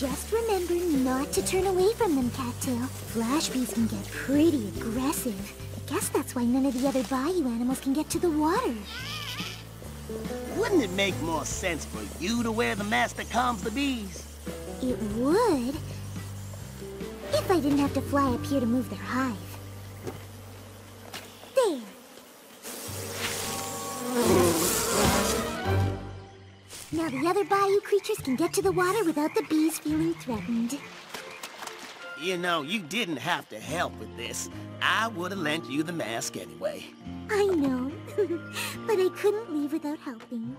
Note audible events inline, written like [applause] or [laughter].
Just remember not to turn away from them, Cattail. Flash bees can get pretty aggressive. I guess that's why none of the other bayou animals can get to the water. Wouldn't it make more sense for you to wear the mask that calms the bees? It would. If I didn't have to fly up here to move their hive. There. Now the other bayou creatures can get to the water without the bees feeling threatened. You know, you didn't have to help with this. I would have lent you the mask anyway. I know, [laughs] but I couldn't leave without helping.